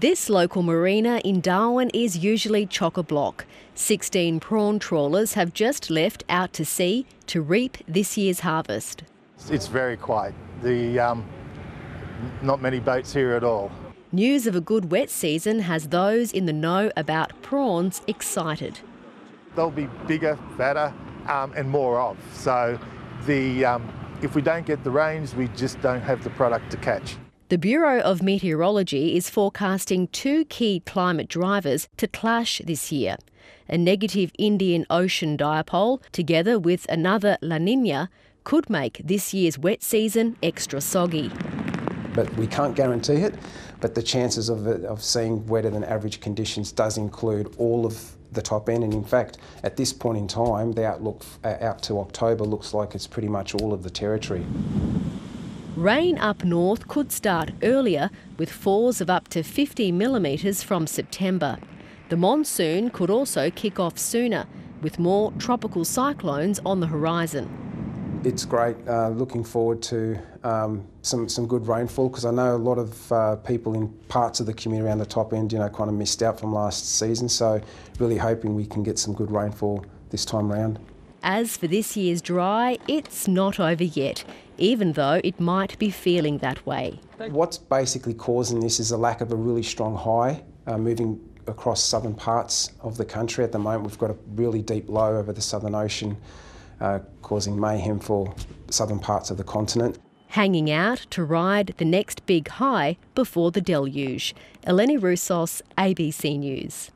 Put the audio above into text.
This local marina in Darwin is usually chock a block. 16 prawn trawlers have just left out to sea to reap this year's harvest. It's very quiet. The um, not many boats here at all. News of a good wet season has those in the know about prawns excited. They'll be bigger, fatter, um, and more of. So, the um, if we don't get the rains, we just don't have the product to catch. The Bureau of Meteorology is forecasting two key climate drivers to clash this year. A negative Indian Ocean dipole, together with another La Nina, could make this year's wet season extra soggy. But we can't guarantee it, but the chances of, it, of seeing wetter than average conditions does include all of the top end. And in fact, at this point in time, the outlook uh, out to October looks like it's pretty much all of the territory. Rain up north could start earlier with falls of up to 50 millimetres from September. The monsoon could also kick off sooner with more tropical cyclones on the horizon. It's great. Uh, looking forward to um, some some good rainfall because I know a lot of uh, people in parts of the community around the top end, you know, kind of missed out from last season. So really hoping we can get some good rainfall this time round. As for this year's dry, it's not over yet, even though it might be feeling that way. What's basically causing this is a lack of a really strong high uh, moving across southern parts of the country. At the moment, we've got a really deep low over the Southern Ocean, uh, causing mayhem for southern parts of the continent. Hanging out to ride the next big high before the deluge. Eleni Roussos, ABC News.